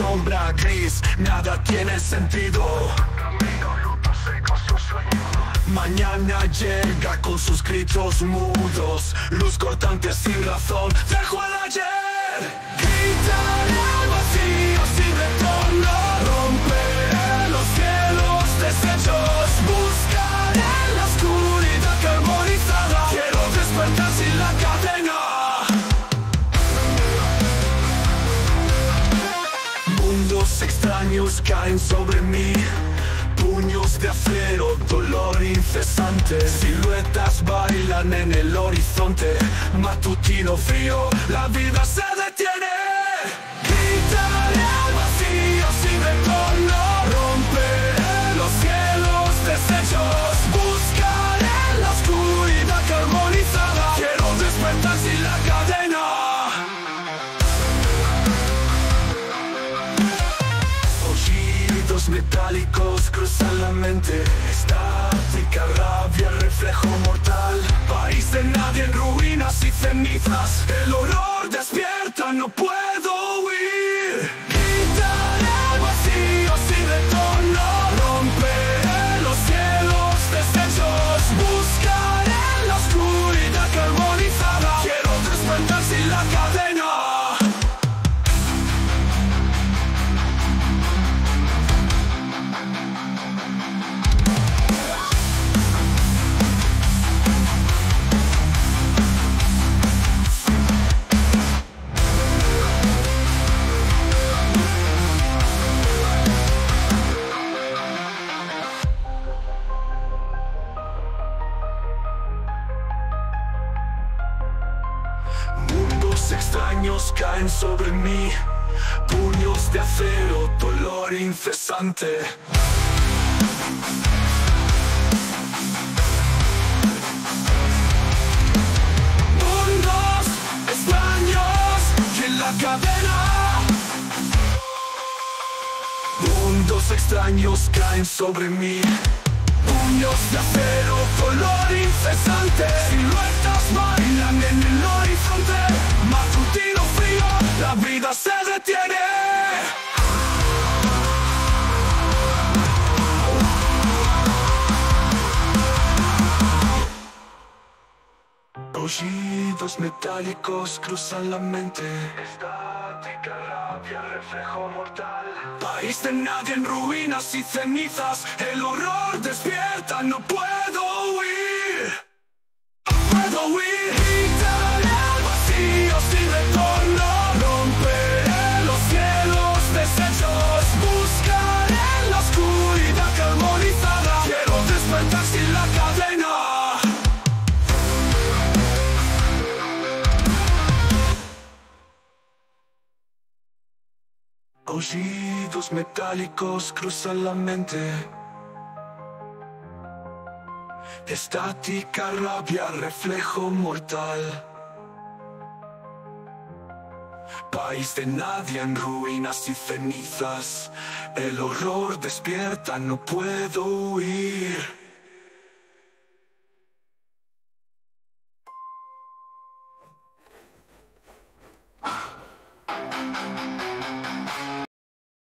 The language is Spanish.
sombra gris, nada tiene sentido. Mañana llega con sus gritos mudos, luz cortante sin razón, dejo el ayer. Gritaré vacío Extraños caen sobre mí. Puños de acero, dolor incesante. Siluetas bailan en el horizonte. Matutino frío, la vida se detiene mente Estática, rabia, reflejo mortal. País de nadie en ruinas y cenizas. El horror despierta, no puedo Mundos extraños caen sobre mí. Puños de acero, dolor incesante. Mundos extraños en la cadena. Mundos extraños caen sobre mí. Puños de acero, dolor incesante Oídos metálicos cruzan la mente. Estática, rabia, reflejo mortal. País de nadie en ruinas y cenizas. El horror despierta, no puedo Metálicos cruzan la mente. Estática, rabia, reflejo mortal. País de nadie en ruinas y cenizas. El horror despierta, no puedo huir